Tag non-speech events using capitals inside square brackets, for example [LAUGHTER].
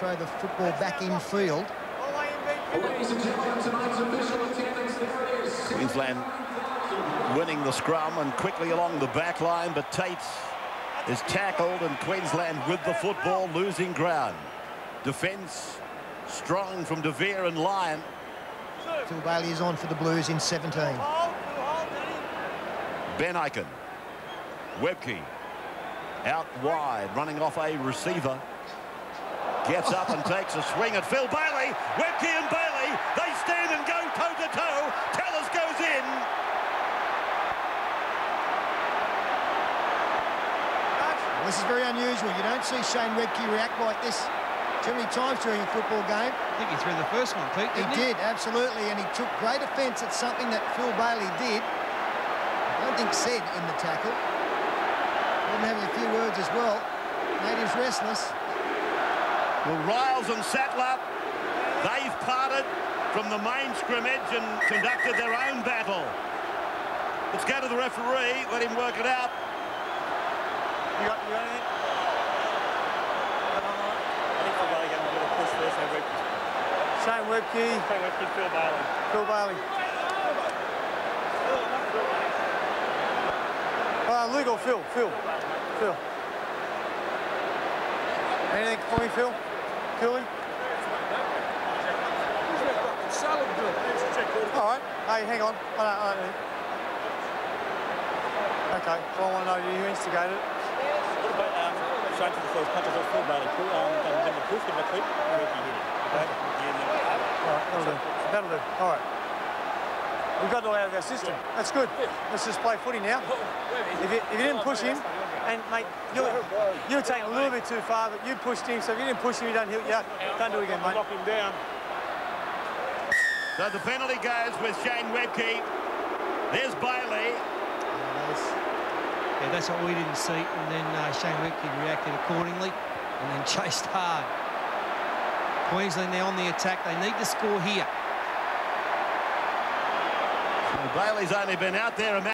throw the football back in field. Queensland winning the scrum and quickly along the back line, but Tate is tackled and Queensland with the football losing ground. Defence strong from De Vere and Lyon. Phil Bailey is on for the Blues in 17. Ben Ikin. Webcke out wide, running off a receiver. Gets up and takes a swing at Phil Bailey. Webcke and Bailey, they stand and go toe-to-toe. -to -toe. Tallis goes in. Well, this is very unusual. You don't see Shane Webcke react like this too many times during a football game. I think he threw the first one, Pete, he, he? did, absolutely, and he took great offence at something that Phil Bailey did. I don't think said in the tackle. Been having a few words as well. Made him restless. Well, Ryles and Sattler, they've parted from the main scrimmage and conducted their own battle. Let's go to the referee, let him work it out. You got, you got anything? I think Phil Bailey gave him a little push first, so Webcke. Shane Webcke. Shane Webcke, Phil Bailey. Phil Bailey. Uh, legal, Phil, Phil, Phil. Anything for me, Phil? Philly? All right. Hey, hang on. I don't, I don't Okay. Well, I want to know, you instigated it? What about um, Shane to the first punch? I thought Phil Bailey pulled, um, the push, him a clip. Okay? All right, that'll do. That'll do. All right. We've got it all out of our system. That's good. Let's just play footy now. If you, if you didn't push him, and mate, you were, you were taking a little bit too far, but you pushed him, so if you didn't push him, you don't hit you. Don't do it again, mate. Knock him down. So the penalty goes with Shane Webcke. There's Bailey. Yeah, that's what we didn't see. And then uh, Shane Webcke reacted accordingly and then [LAUGHS] chased hard. Queensland now on the attack. They need to score here. Well, Bailey's only been out there a